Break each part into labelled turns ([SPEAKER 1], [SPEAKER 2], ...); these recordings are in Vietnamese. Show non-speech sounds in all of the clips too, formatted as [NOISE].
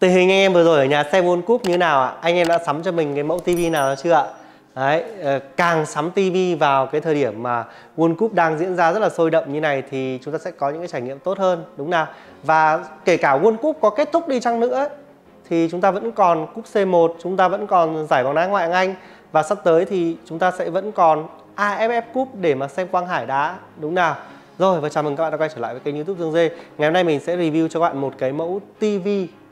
[SPEAKER 1] Tình hình anh em vừa rồi ở nhà xem World Cup như nào ạ? Anh em đã sắm cho mình cái mẫu tivi nào chưa ạ? Đấy, ờ, càng sắm tivi vào cái thời điểm mà World Cup đang diễn ra rất là sôi động như này thì chúng ta sẽ có những cái trải nghiệm tốt hơn, đúng nào? Và kể cả World Cup có kết thúc đi chăng nữa thì chúng ta vẫn còn cúp C1, chúng ta vẫn còn giải bóng đá ngoại hạng Anh và sắp tới thì chúng ta sẽ vẫn còn AFF Cup để mà xem Quang Hải đá, đúng nào? Rồi và chào mừng các bạn đã quay trở lại với kênh YouTube Dương Dê. Ngày hôm nay mình sẽ review cho các bạn một cái mẫu TV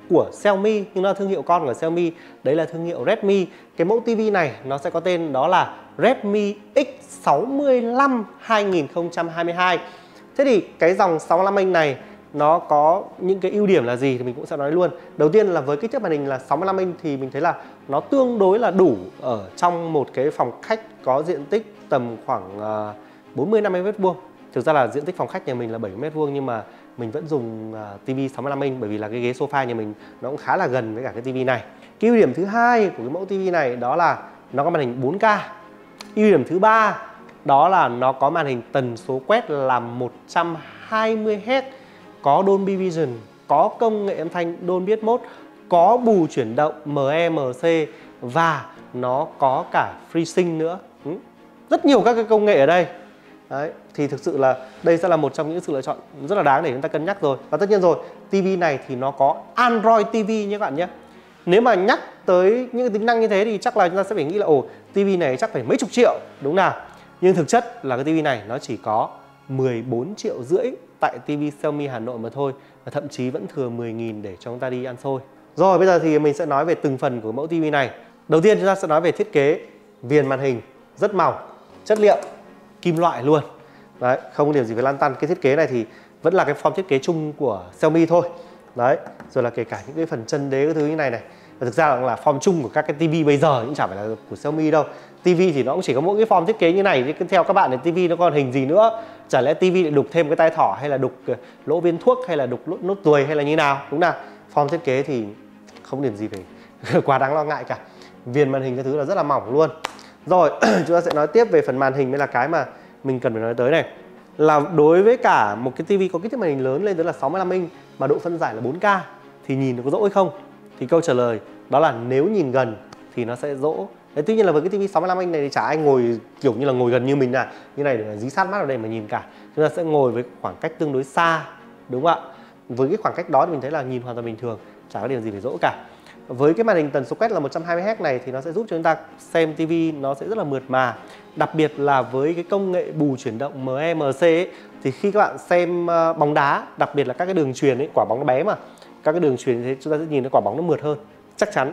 [SPEAKER 1] của Xiaomi, nhưng nó là thương hiệu con của Xiaomi. Đấy là thương hiệu Redmi. Cái mẫu TV này nó sẽ có tên đó là Redmi X65 2022 thế thì cái dòng 65 inch này nó có những cái ưu điểm là gì thì mình cũng sẽ nói luôn. Đầu tiên là với kích thước màn hình là 65 inch thì mình thấy là nó tương đối là đủ ở trong một cái phòng khách có diện tích tầm khoảng ờ, 40 50 mét vuông. Thực ra là diện tích phòng khách nhà mình là 70 mét vuông nhưng mà mình vẫn dùng uh, TV 65 inch bởi vì là cái ghế sofa nhà mình nó cũng khá là gần với cả cái TV này. Cái ưu điểm thứ hai của cái mẫu TV này đó là nó có màn hình 4K. Ưu điểm thứ ba đó là nó có màn hình tần số quét là 120 Hz, có Dolby Vision, có công nghệ âm thanh Dolby Atmos, có bù chuyển động MEMC và nó có cả FreeSync nữa. Ừ. Rất nhiều các cái công nghệ ở đây. Đấy, thì thực sự là đây sẽ là một trong những sự lựa chọn rất là đáng để chúng ta cân nhắc rồi. Và tất nhiên rồi, TV này thì nó có Android TV nhé các bạn nhé. Nếu mà nhắc tới những tính năng như thế thì chắc là chúng ta sẽ phải nghĩ là ồ, TV này chắc phải mấy chục triệu, đúng nào? Nhưng thực chất là cái TV này nó chỉ có 14 triệu rưỡi tại TV Xiaomi Hà Nội mà thôi và thậm chí vẫn thừa 10.000 để cho chúng ta đi ăn xôi. Rồi bây giờ thì mình sẽ nói về từng phần của mẫu TV này. Đầu tiên chúng ta sẽ nói về thiết kế viền màn hình rất mỏng, chất liệu kim loại luôn. Đấy không có điểm gì phải lăn tăn cái thiết kế này thì vẫn là cái form thiết kế chung của Xiaomi thôi. Đấy rồi là kể cả những cái phần chân đế cái thứ như này này. Và thực ra là form chung của các cái TV bây giờ cũng chẳng phải là của Xiaomi đâu. TV thì nó cũng chỉ có mỗi cái form thiết kế như này. Chứ theo các bạn thì TV nó còn hình gì nữa? Chả lẽ TV lại đục thêm cái tai thỏ hay là đục ờ, lỗ viên thuốc hay là đục lỗ, nốt ruồi hay là như nào? Đúng nào. Form thiết kế thì không điểm gì phải [LAUGHS] quá đáng lo ngại cả. Viền màn hình cái thứ là rất là mỏng luôn rồi, [CLEARS THROAT] chúng ta sẽ nói tiếp về phần màn hình mới là cái mà mình cần phải nói tới này. Là đối với cả một cái tivi có kích thước màn hình lớn lên tới là 65 inch mà độ phân giải là 4K thì nhìn nó có dỗ hay không? Thì câu trả lời đó là nếu nhìn gần thì nó sẽ dỗ. Đấy, tuy nhiên là với cái tivi 65 inch này thì chả ai ngồi kiểu như là ngồi gần như mình là như này để dí sát mắt vào đây mà nhìn cả. Chúng ta sẽ ngồi với khoảng cách tương đối xa, đúng không ạ? Với cái khoảng cách đó thì mình thấy là nhìn hoàn toàn bình thường, chả có điều gì phải dỗ cả với cái màn hình tần số quét là 120Hz này thì nó sẽ giúp cho chúng ta xem TV nó sẽ rất là mượt mà. Đặc biệt là với cái công nghệ bù chuyển động MEMC ấy, thì khi các bạn xem ờ, bóng đá đặc biệt là các cái đường truyền ấy quả bóng nó bé mà các cái đường truyền thế chúng ta sẽ nhìn thấy quả bóng nó mượt hơn chắc chắn.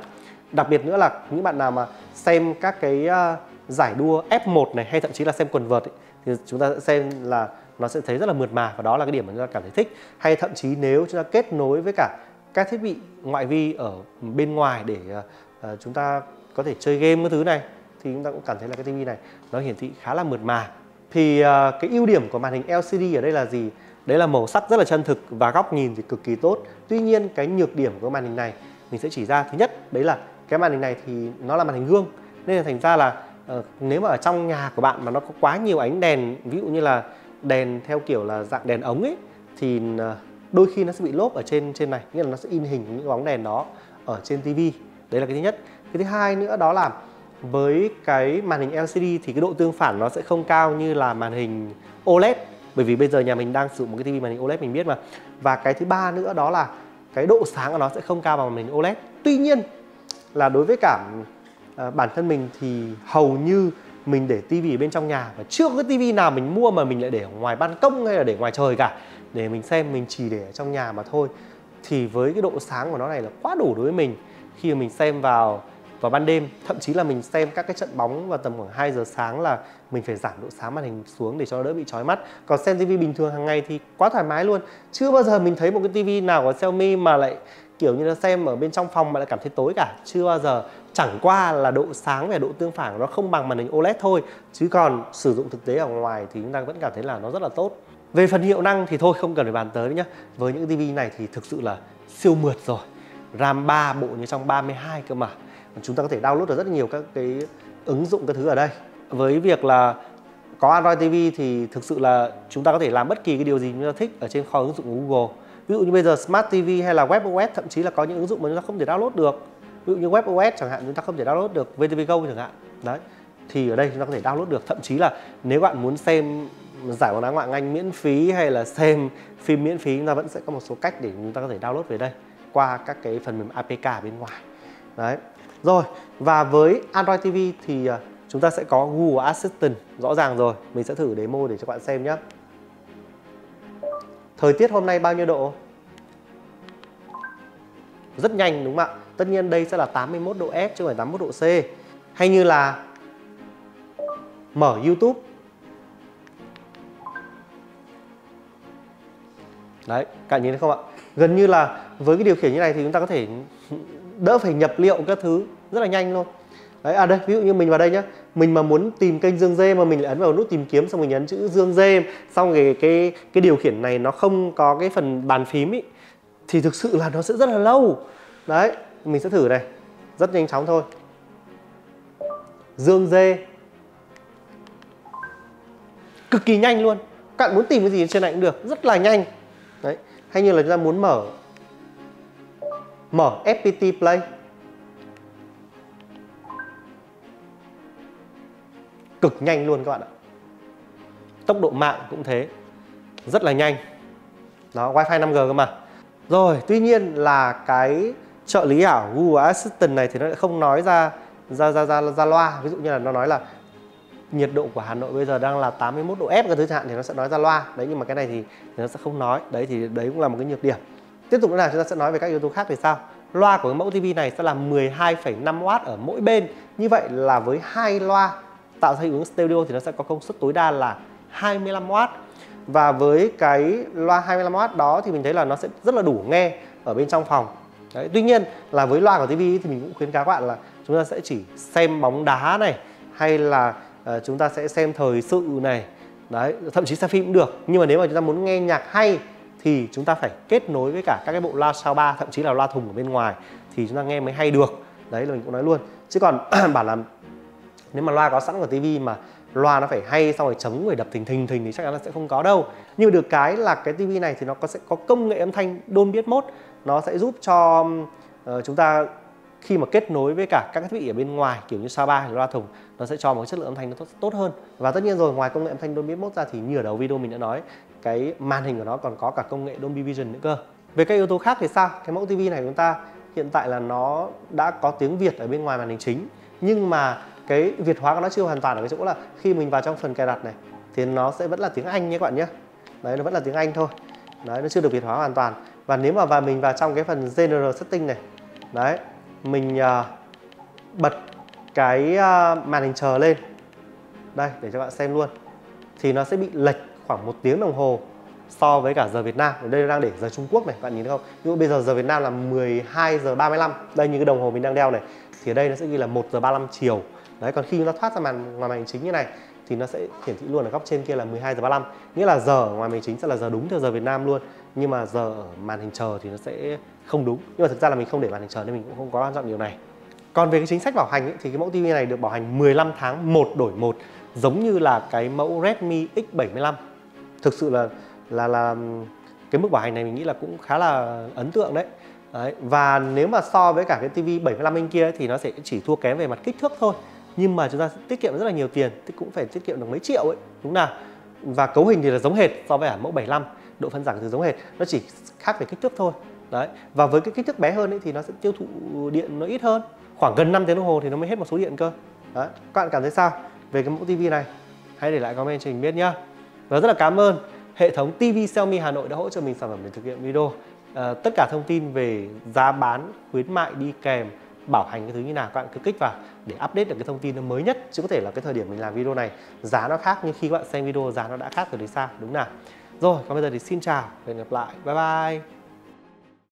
[SPEAKER 1] Đặc biệt nữa là những bạn nào mà xem các cái ờ, giải đua F1 này hay thậm chí là xem quần vợt ấy, thì chúng ta sẽ xem là nó sẽ thấy rất là mượt mà và đó là cái điểm mà chúng ta cảm thấy thích. Hay thậm chí nếu chúng ta kết nối với cả các thiết bị ngoại vi ở bên ngoài để uh, chúng ta có thể chơi game cái thứ này thì chúng ta cũng cảm thấy là cái tivi này nó hiển thị khá là mượt mà. Thì uh, cái ưu điểm của màn hình LCD ở đây là gì? Đấy là màu sắc rất là chân thực và góc nhìn thì cực kỳ tốt. Tuy nhiên cái nhược điểm của màn hình này mình sẽ chỉ ra thứ nhất đấy là cái màn hình này thì nó là màn hình gương nên là thành ra là uh, nếu mà ở trong nhà của bạn mà nó có quá nhiều ánh đèn ví dụ như là đèn theo kiểu là dạng đèn ống ấy thì uh, đôi khi nó sẽ bị lốp ở trên trên này nghĩa là nó sẽ in hình những bóng đèn đó ở trên tivi đấy là cái thứ nhất. Cái thứ hai nữa đó là với cái màn hình LCD thì cái độ tương phản nó sẽ không cao như là màn hình OLED bởi vì bây giờ nhà mình đang sử dụng một cái tivi màn hình OLED mình biết mà. Và cái thứ ba nữa đó là cái độ sáng của nó sẽ không cao bằng màn hình OLED tuy nhiên là đối với cả uh, bản thân mình thì hầu như mình để tivi ở bên trong nhà và chưa có cái tivi nào mình mua mà mình lại để ở ngoài ban công hay là để ngoài trời cả để mình xem, mình chỉ để ở trong nhà mà thôi. Thì với cái độ sáng của nó này là quá đủ đối với mình. Khi mà mình xem vào vào ban đêm, thậm chí là mình xem các cái trận bóng vào tầm khoảng 2 giờ sáng là mình phải giảm độ sáng màn hình xuống để cho nó đỡ bị chói mắt. Còn xem tivi bình thường hàng ngày thì quá thoải mái luôn. Chưa bao giờ mình thấy một cái tivi nào của Xiaomi mà lại kiểu như là xem ở bên trong phòng mà lại cảm thấy tối cả. Chưa bao giờ. Chẳng qua là độ sáng và độ tương phản của nó không bằng màn hình OLED thôi. Chứ còn sử dụng thực tế ở ngoài thì chúng ta vẫn cảm thấy là nó rất là tốt về phần hiệu năng thì thôi, không cần phải bàn tới nữa nhé với những TV này thì thực sự là siêu mượt rồi. RAM 3 bộ như trong 32 cơ mà. Chúng ta có thể download được rất nhiều các cái ứng dụng các thứ ở đây. Với việc là có Android TV thì thực sự là chúng ta có thể làm bất kỳ cái điều gì chúng ta thích ở trên kho ứng dụng của Google. Ví dụ như bây giờ Smart TV hay là WebOS thậm chí là có những ứng dụng mà chúng ta không thể download được. Ví dụ như WebOS chẳng hạn, chúng ta không thể download được VTV Go chẳng hạn. Đấy, thì ở đây chúng ta có thể download được. Thậm chí là nếu bạn muốn xem giải bóng đá ngoại Anh miễn phí hay là xem phim miễn phí, chúng ta vẫn sẽ có một số cách để chúng ta có thể download về đây, qua các cái phần mềm APK bên ngoài. Đấy. Rồi, và với Android TV thì à, chúng ta sẽ có Google Assistant, rõ ràng rồi, mình sẽ thử demo để cho bạn xem nhé thời tiết hôm nay bao nhiêu độ? Rất nhanh, đúng không ạ? Tất nhiên đây sẽ là 81 độ F chứ không phải 81 độ C. Hay như là mở YouTube. Đấy cả nhìn thấy không ạ? Gần như là với cái điều khiển như này thì chúng ta có thể đỡ phải nhập liệu các thứ rất là nhanh luôn. Đấy à đây, ví dụ như mình vào đây nhá. Mình mà muốn tìm kênh dương dê mà mình lại ấn vào nút tìm kiếm xong mình nhấn chữ dương dê, xong rồi cái cái điều khiển này nó không có cái phần bàn phím ý, thì thực sự là nó sẽ rất là lâu. Đấy, mình sẽ thử này. Rất nhanh chóng thôi. Dương dê. Cực kỳ nhanh luôn. Các bạn muốn tìm cái gì trên này cũng được, rất là nhanh hay như là chúng ta muốn mở mở FPT Play. Cực nhanh luôn các bạn ạ. Tốc độ mạng cũng thế rất là nhanh. Đó wifi 5G cơ mà. Rồi tuy nhiên là cái trợ lý ảo Google Assistant này thì nó lại không nói ra ra ra ra, ra loa. Ví dụ như là nó nói là nhiệt độ của Hà Nội bây giờ đang là 81 độ F cái thứ hạn thì nó sẽ nói ra loa. Đấy nhưng mà cái này thì, thì nó sẽ không nói. Đấy thì đấy cũng là một cái nhược điểm. Tiếp tục nữa là chúng ta sẽ nói về các yếu tố khác thì sao? Loa của cái mẫu TV này sẽ là 12,5W ở mỗi bên. Như vậy là với hai loa tạo ra hiệu ứng stereo thì nó sẽ có công suất tối đa là 25W và với cái loa 25W đó thì mình thấy là nó sẽ rất là đủ nghe ở bên trong phòng. Đấy, tuy nhiên là với loa của TV thì mình cũng khuyến cáo các bạn là chúng ta sẽ chỉ xem bóng đá này hay là Ờ, chúng ta sẽ xem thời sự này. Đấy thậm chí xem phim cũng được. Nhưng mà nếu mà chúng ta muốn nghe nhạc hay thì chúng ta phải kết nối với cả các cái bộ loa sao ba thậm chí là loa thùng ở bên ngoài thì chúng ta nghe mới hay được. Đấy là mình cũng nói luôn. Chứ còn [CLEARS THROAT] bảo là nếu mà loa có sẵn của tivi mà loa nó phải hay xong rồi chống rồi đập thình thình thình thì chắc chắn là sẽ không có đâu. Nhưng được cái là cái tivi này thì nó có sẽ có công nghệ âm thanh Dolby Atmos. Nó sẽ giúp cho uh, chúng ta khi mà kết nối với cả các thiết bị ở bên ngoài kiểu như Saba hay loa thùng nó sẽ cho một chất lượng âm thanh nó tốt, tốt hơn. Và tất nhiên rồi ngoài công nghệ âm thanh Dolby Atmos ra thì như ở đầu video mình đã nói cái màn hình của nó còn có cả công nghệ Dolby Vision nữa cơ. Về các yếu tố khác thì sao? Cái mẫu TV này của chúng ta hiện tại là nó đã có tiếng Việt ở bên ngoài màn hình chính nhưng mà cái Việt hóa của nó chưa hoàn toàn ở cái chỗ là khi mình vào trong phần cài đặt này thì nó sẽ vẫn là tiếng Anh nhé các bạn nhé. Đấy nó vẫn là tiếng Anh thôi. Đấy nó chưa được Việt hóa hoàn toàn. Và nếu mà và mình vào trong cái phần General Setting này đấy mình à, bật cái à, màn hình chờ lên. Đây, để cho bạn xem luôn. Thì nó sẽ bị lệch khoảng một tiếng đồng hồ so với cả giờ Việt Nam. Ở đây đang để giờ Trung Quốc này, bạn nhìn thấy không? Ví dụ bây giờ giờ Việt Nam là 12 giờ 35 đây như cái đồng hồ mình đang đeo này. Thì ở đây nó sẽ ghi là 1 giờ 35 chiều. Đấy, còn khi nó thoát ra màn, ngoài màn hình chính như này thì nó sẽ hiển thị luôn ở góc trên kia là 12 giờ 35 nghĩa là giờ ngoài màn hình chính sẽ là giờ đúng theo giờ Việt Nam luôn. Nhưng mà giờ ở màn hình chờ thì nó sẽ không đúng. Nhưng mà thực ra là mình không để màn hình chờ nên mình cũng không có quan trọng điều này. Còn về cái chính sách bảo hành ấy, thì cái mẫu TV này được bảo hành 15 tháng một đổi một giống như là cái mẫu Redmi X75 thực sự là là là cái mức bảo hành này mình nghĩ là cũng khá là ấn tượng đấy. Đấy. Và nếu mà so với cả cái TV 75 inch kia thì nó sẽ chỉ thua kém về mặt kích thước thôi nhưng mà chúng ta tiết kiệm rất là nhiều tiền thì cũng phải tiết kiệm được mấy triệu ấy đúng nào? Và cấu hình thì là giống hệt so với ở mẫu 75 độ phân giải thì giống hệt. Nó chỉ khác về kích thước thôi. Đấy. Và với cái kích thước bé hơn ấy thì nó sẽ tiêu thụ điện nó ít hơn. Khoảng gần 5 tiếng đồng hồ thì nó mới hết một số điện cơ. Đấy. Các bạn cảm thấy sao về cái mẫu TV này? Hãy để lại comment cho mình biết nhá. Và rất là cảm ơn hệ thống TV Xiaomi Hà Nội đã hỗ trợ mình sản phẩm để thực hiện video. À, tất cả thông tin về giá bán khuyến mại đi kèm bảo hành cái thứ như nào, các bạn cứ kích vào để update được cái thông tin nó mới nhất. Chứ có thể là cái thời điểm mình làm video này, giá nó khác, nhưng khi các bạn xem video giá nó đã khác rồi thì sao? Đúng nào. Rồi, còn bây giờ thì xin chào và hẹn gặp lại. Bye bye.